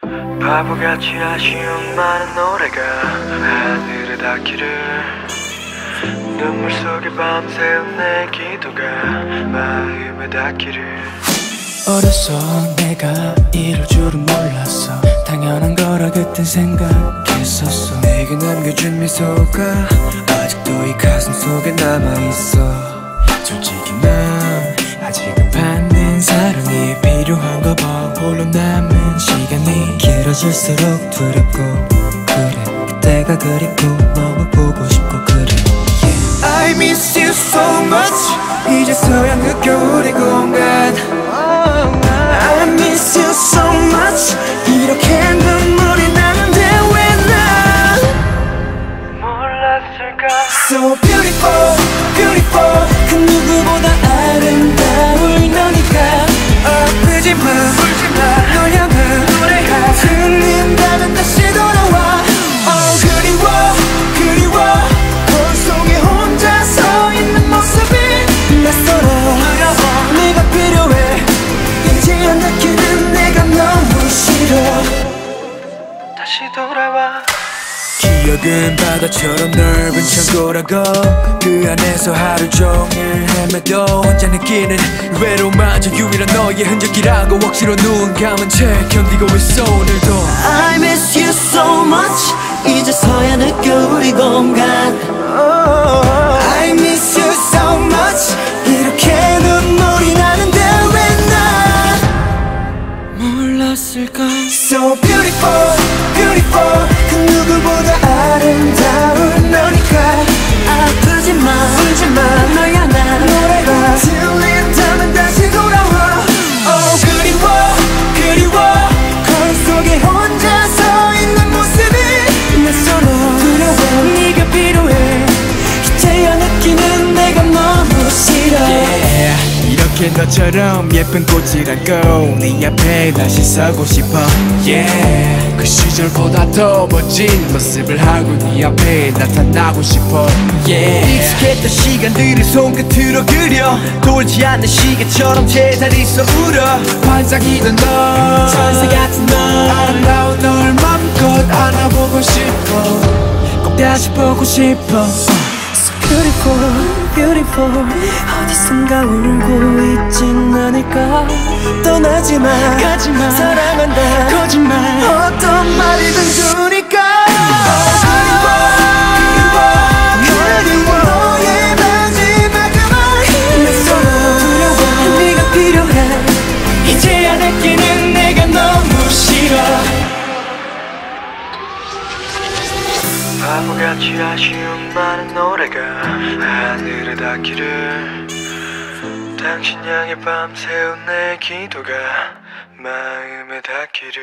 바보같이 아쉬운 많은 노래가 하늘에 닿기를. 눈물 속에 밤새운 내 기도가 마음에 닿기를. 어려서 내가 이럴 줄은 몰랐어. 당연한 거라 그땐 생각했었어. 내게 남겨준 미소가 아직도 이 가슴 속에 남아있어. 솔직히 난 아직은 홀로 남은 시간이 길어질수록 두렵고 그래. 그때가 그립고 너무 보고 싶고 그래. I miss you so much. 이제서야 느껴 우리 공간 기억은 바다처럼 넓은 창고라고 그 안에서 하루 종일 헤매도 혼자 느끼는 외로움마저 유일한 너의 흔적이라고 억지로 눈 감은 채 견디고 있어 오늘도 I miss 몰랐을까 So beautiful, beautiful 그 누구보다 아름다운 너니까 이렇게 너처럼 예쁜 꽃이라고 네 앞에 다시 서고 싶어. Yeah. 그 시절보다 더 멋진 모습을 하고 네 앞에 나타나고 싶어. Yeah. 익숙했던 시간들을 손끝으로 그려. 돌지 않는 시계처럼 제자리 서 울어. 반짝이던 너 천사 같은 너 아름다운 널 맘껏 안아보고 싶어. 꼭 다시 보고 싶어 So beautiful, beautiful. 어디선가 울고 있진 않을까? 떠나지 마 가지 마 사랑한다. 거짓말. 어떤 말이든 주 같이 아쉬운 많은 노래가 하늘에 닿기를. 당신 향해 밤새운 내 기도가 마음에 닿기를